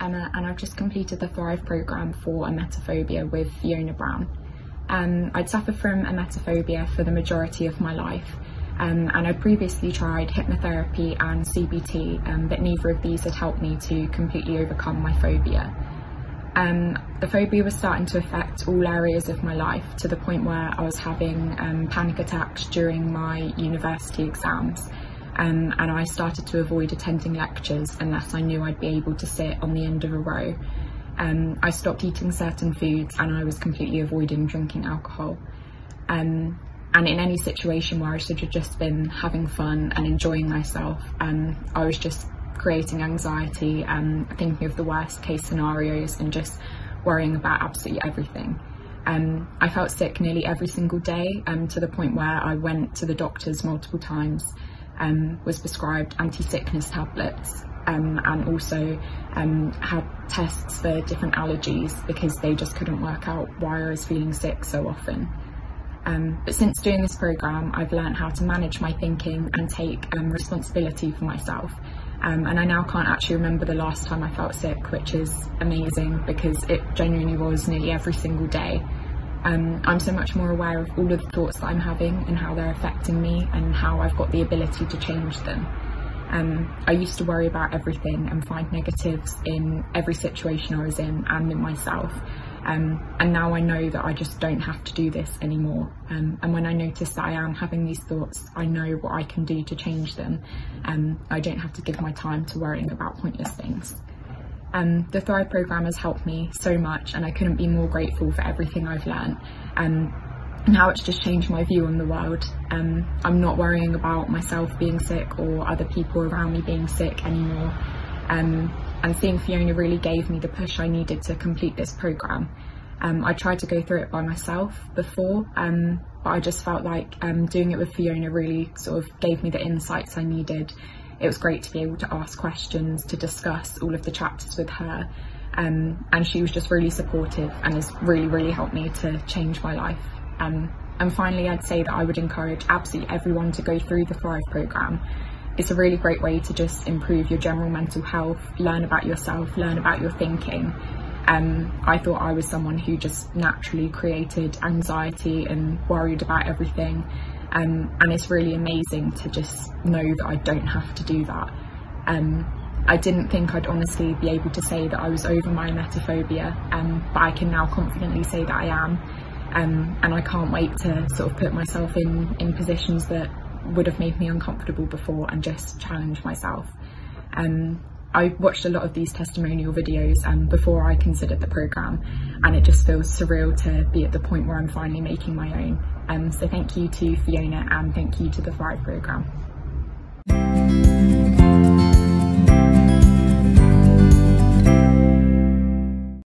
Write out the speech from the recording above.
Emma and I've just completed the Thrive programme for emetophobia with Fiona Brown. Um, I'd suffered from emetophobia for the majority of my life um, and I previously tried hypnotherapy and CBT um, but neither of these had helped me to completely overcome my phobia. Um, the phobia was starting to affect all areas of my life to the point where I was having um, panic attacks during my university exams um, and I started to avoid attending lectures unless I knew I'd be able to sit on the end of a row. Um, I stopped eating certain foods and I was completely avoiding drinking alcohol. Um, and in any situation where I should have just been having fun and enjoying myself, um, I was just creating anxiety and thinking of the worst case scenarios and just worrying about absolutely everything. Um, I felt sick nearly every single day um, to the point where I went to the doctors multiple times, um, was prescribed anti-sickness tablets um, and also um, had tests for different allergies because they just couldn't work out why I was feeling sick so often. Um, but since doing this programme, I've learned how to manage my thinking and take um, responsibility for myself. Um, and I now can't actually remember the last time I felt sick, which is amazing because it genuinely was nearly every single day. Um, I'm so much more aware of all of the thoughts that I'm having and how they're affecting me and how I've got the ability to change them. Um, I used to worry about everything and find negatives in every situation I was in and in myself. Um, and now I know that I just don't have to do this anymore. Um, and when I notice that I am having these thoughts, I know what I can do to change them. Um, I don't have to give my time to worrying about pointless things. Um, the Thrive programme has helped me so much, and I couldn't be more grateful for everything I've learned. Um, and how it's just changed my view on the world. Um, I'm not worrying about myself being sick or other people around me being sick anymore. Um, and seeing Fiona really gave me the push I needed to complete this programme. Um, I tried to go through it by myself before, um, but I just felt like um, doing it with Fiona really sort of gave me the insights I needed. It was great to be able to ask questions, to discuss all of the chapters with her, um, and she was just really supportive and has really, really helped me to change my life. Um, and finally, I'd say that I would encourage absolutely everyone to go through the Thrive programme it's a really great way to just improve your general mental health, learn about yourself, learn about your thinking. Um, I thought I was someone who just naturally created anxiety and worried about everything. Um, and it's really amazing to just know that I don't have to do that. Um, I didn't think I'd honestly be able to say that I was over my emetophobia, um, but I can now confidently say that I am. Um, and I can't wait to sort of put myself in, in positions that would have made me uncomfortable before and just challenge myself. Um, I watched a lot of these testimonial videos um, before I considered the programme and it just feels surreal to be at the point where I'm finally making my own. Um, so thank you to Fiona and thank you to the Thrive programme.